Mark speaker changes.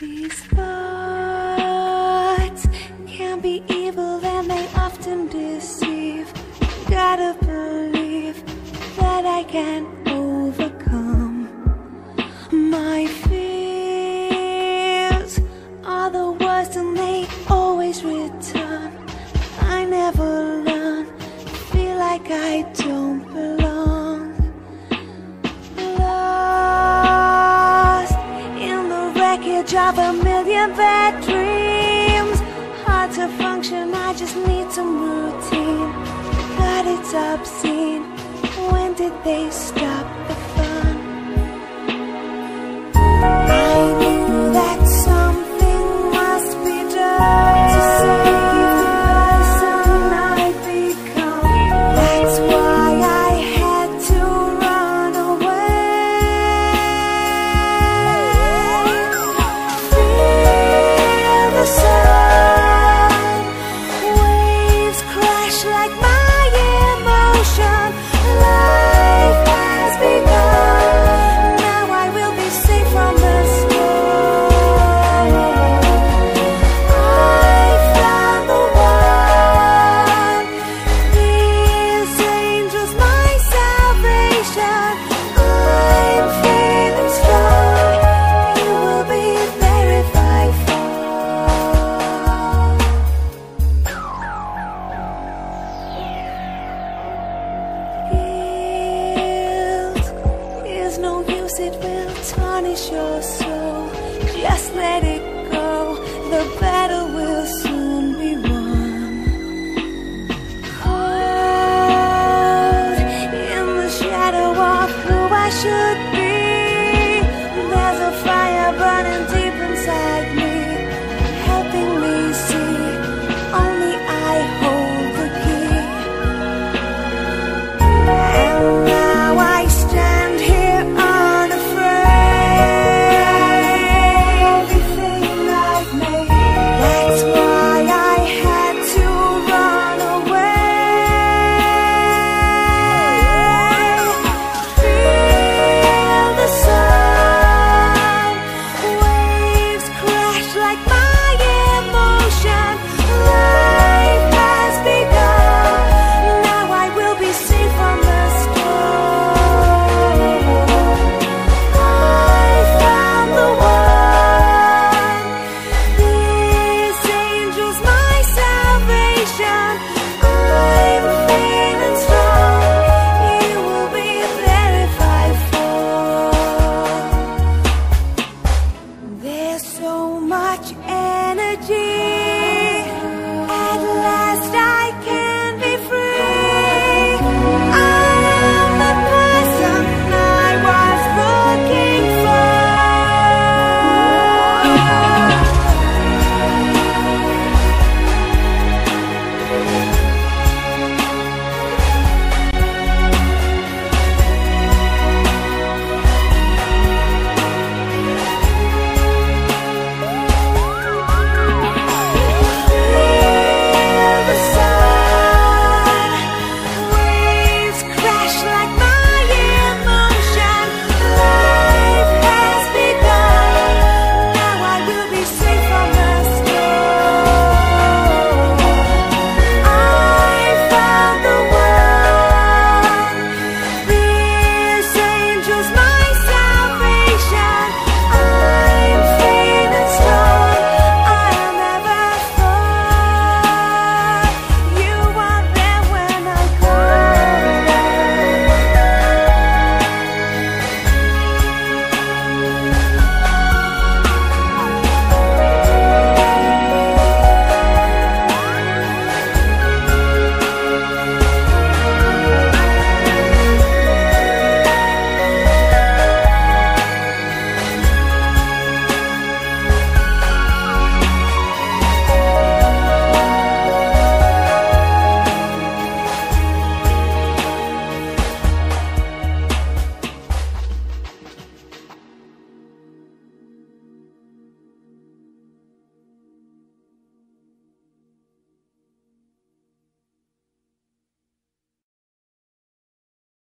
Speaker 1: These thoughts can be evil and they often deceive. Gotta believe that I can overcome my package of a million bad dreams. Hard to function, I just need some routine. But it's obscene. When did they stop the it will tarnish your soul. Just let it go. The best Jesus.